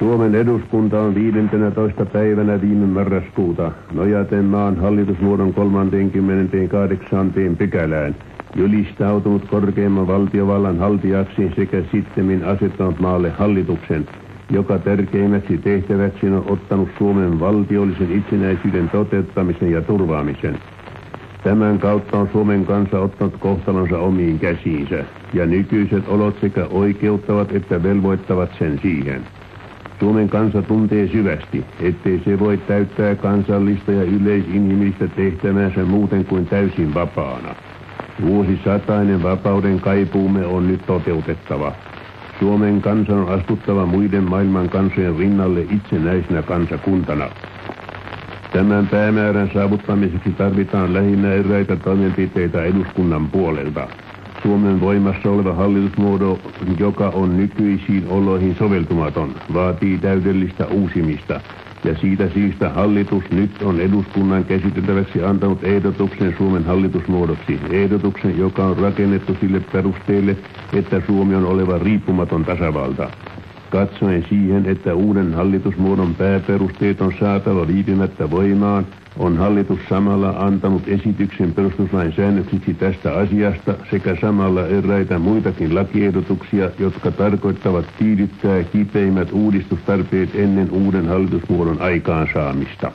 Suomen eduskunta on 15. päivänä viime marraskuuta nojaten maan hallitusmuodon 38. pykälään julistautunut korkeimman valtiovallan haltijaksi sekä sittemmin asettanut maalle hallituksen, joka tärkeimmäksi tehtäväksi on ottanut Suomen valtiollisen itsenäisyyden toteuttamisen ja turvaamisen. Tämän kautta on Suomen kansa ottanut kohtalonsa omiin käsiinsä, ja nykyiset olot sekä oikeuttavat että velvoittavat sen siihen. Suomen kansa tuntee syvästi, ettei se voi täyttää kansallista ja yleisinhimillistä tehtävänsä muuten kuin täysin vapaana. Vuosisatainen vapauden kaipuumme on nyt toteutettava. Suomen kansan on astuttava muiden maailman kansojen rinnalle itsenäisenä kansakuntana. Tämän päämäärän saavuttamiseksi tarvitaan lähinnä eräitä toimenpiteitä eduskunnan puolelta. Suomen voimassa oleva hallitusmuodo, joka on nykyisiin oloihin soveltumaton, vaatii täydellistä uusimista. Ja siitä syystä hallitus nyt on eduskunnan käsiteltäväksi antanut ehdotuksen Suomen hallitusmuodoksi. Ehdotuksen, joka on rakennettu sille perusteelle, että Suomi on oleva riippumaton tasavalta. Katsoen siihen, että uuden hallitusmuodon pääperusteet on saatava viipymättä voimaan, on hallitus samalla antanut esityksen perustuslain säännöksiksi tästä asiasta sekä samalla eräitä muitakin lakiehdotuksia, jotka tarkoittavat tyydyttää kipeimmät uudistustarpeet ennen uuden hallitusmuodon aikaansaamista.